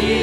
see.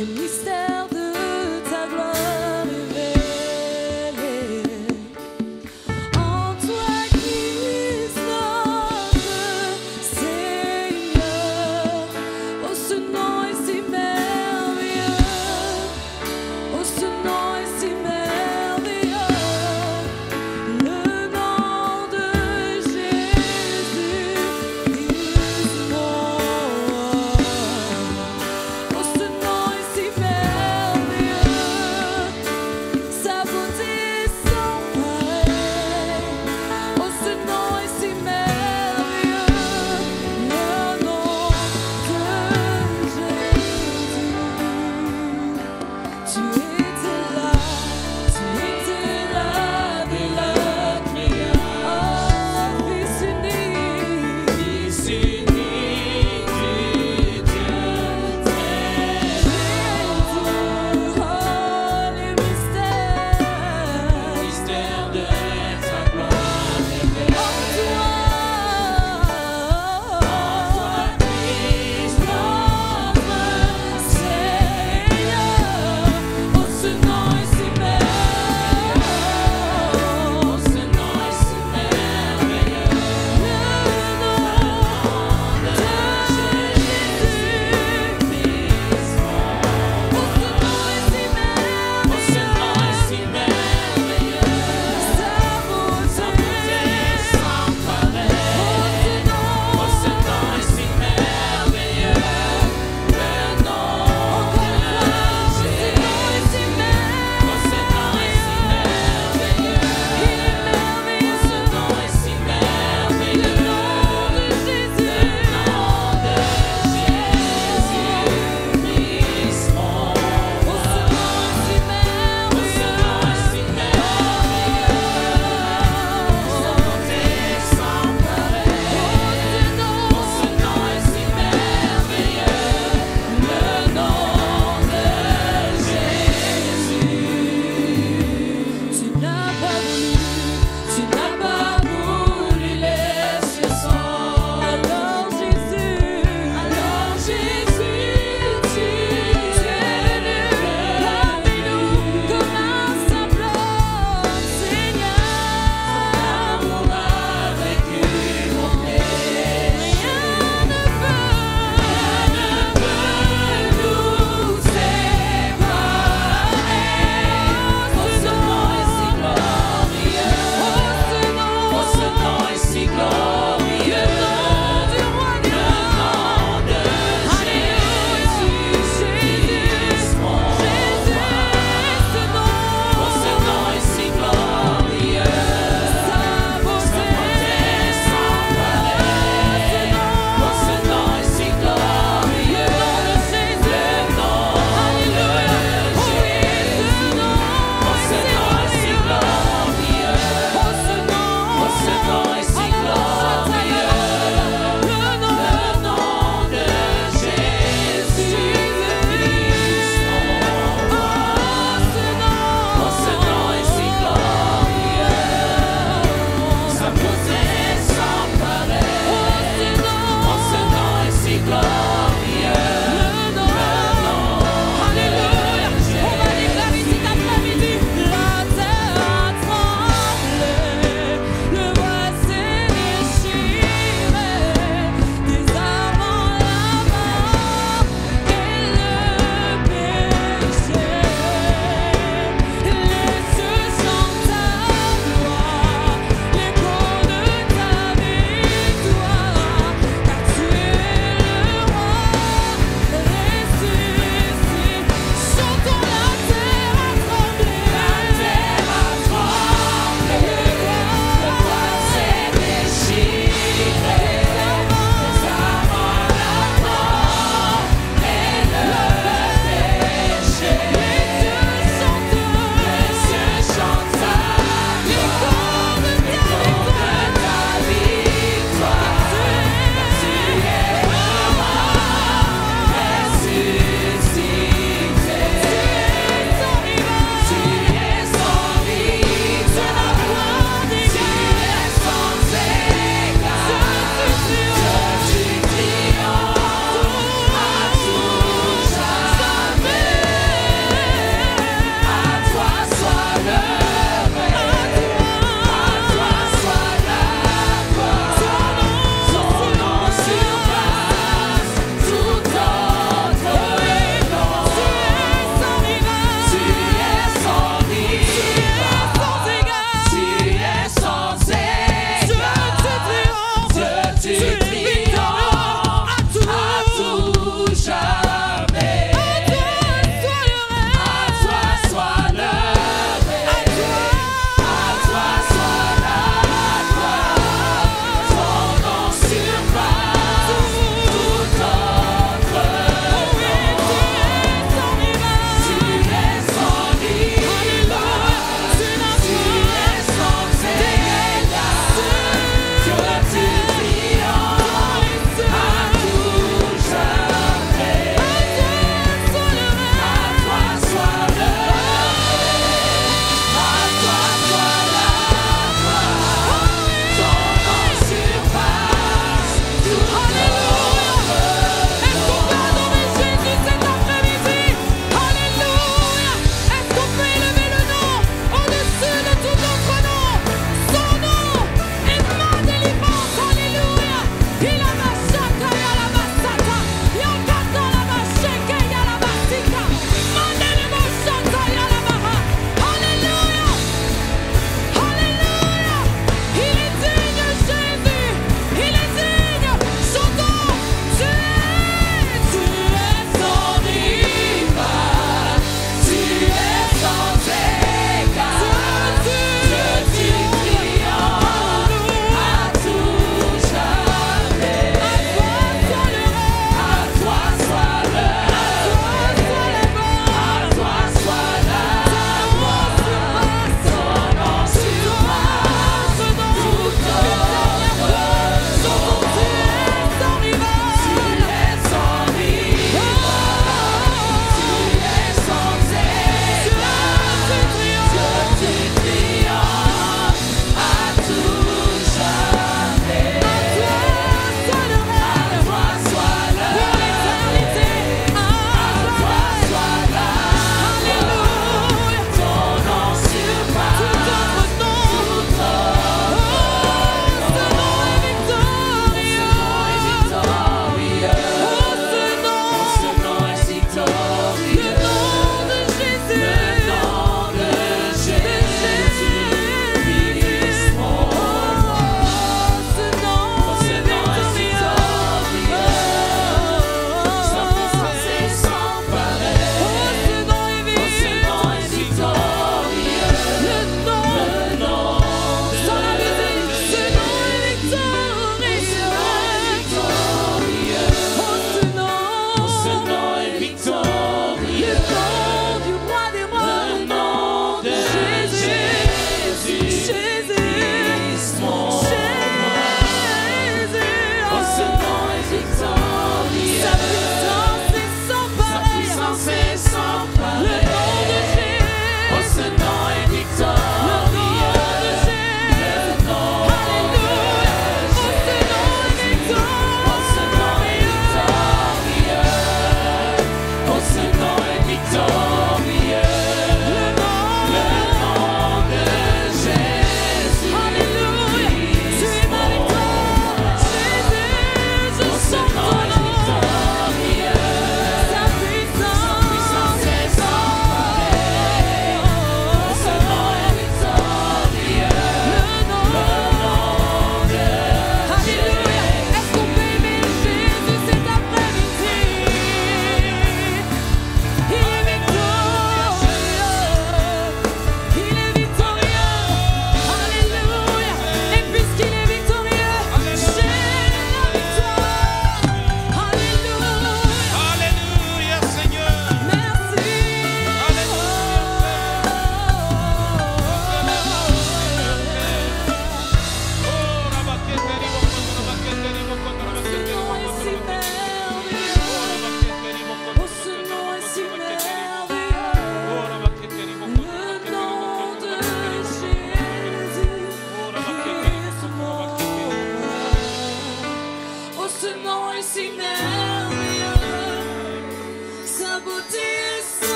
in me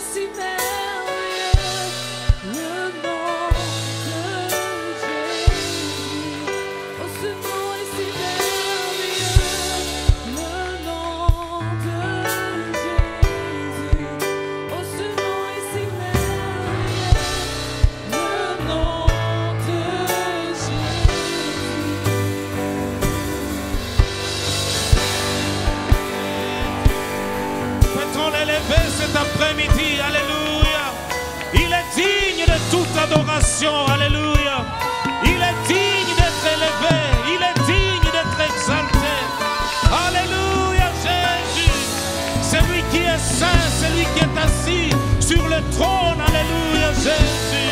nom est après-midi Alléluia. Il est digne de toute adoration. Alléluia. Il est digne d'être élevé. Il est digne d'être exalté. Alléluia, Jésus. C'est lui qui est saint, c'est lui qui est assis sur le trône. Alléluia, Jésus.